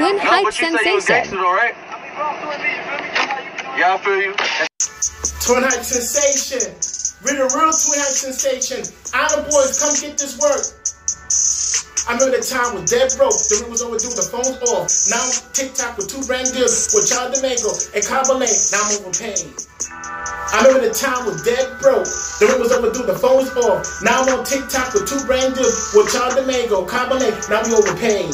Twin No, Heights you sensation. Yeah, I feel you. Twin Hype sensation. We're the real Twin Hype sensation. Island boys, come get this work. I remember the time was dead broke. The room was overdue, the phone's off. Now TikTok with two brand deals with Child Domingo and Cabo Now I'm overpaid. I remember the time was dead broke. The room was overdue, the phone's off. Now I'm on TikTok with two brand deals with Child Domingo, Cabo Now we overpaid.